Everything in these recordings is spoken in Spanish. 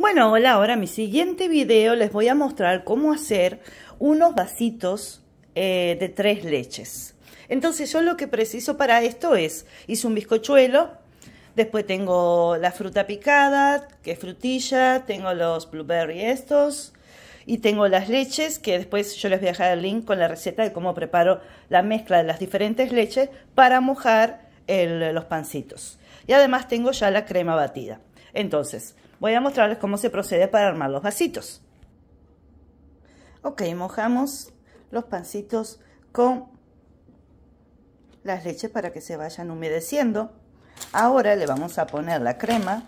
Bueno, hola, ahora mi siguiente video les voy a mostrar cómo hacer unos vasitos eh, de tres leches. Entonces yo lo que preciso para esto es, hice un bizcochuelo, después tengo la fruta picada, que es frutilla, tengo los blueberry estos, y tengo las leches, que después yo les voy a dejar el link con la receta de cómo preparo la mezcla de las diferentes leches para mojar los pancitos. Y además tengo ya la crema batida. Entonces, voy a mostrarles cómo se procede para armar los vasitos. Ok, mojamos los pancitos con las leches para que se vayan humedeciendo. Ahora le vamos a poner la crema.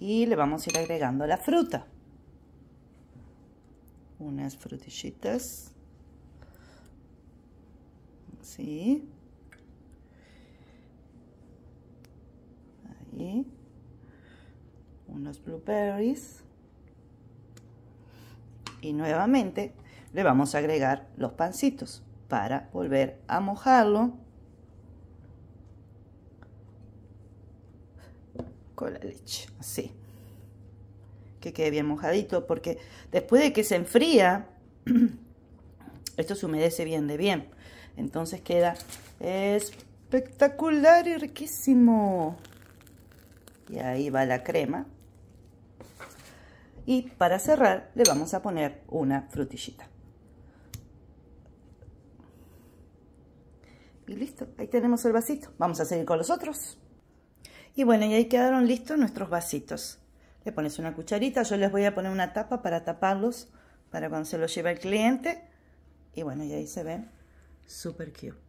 Y le vamos a ir agregando la fruta. Unas frutillitas. Así. Ahí. Unos blueberries. Y nuevamente le vamos a agregar los pancitos para volver a mojarlo con la leche, así. Que quede bien mojadito porque después de que se enfría, esto se humedece bien de bien. Entonces queda espectacular y riquísimo. Y ahí va la crema. Y para cerrar le vamos a poner una frutillita. Y listo, ahí tenemos el vasito. Vamos a seguir con los otros. Y bueno, y ahí quedaron listos nuestros vasitos. Le pones una cucharita, yo les voy a poner una tapa para taparlos para cuando se los lleve el cliente. Y bueno, y ahí se ven super cute.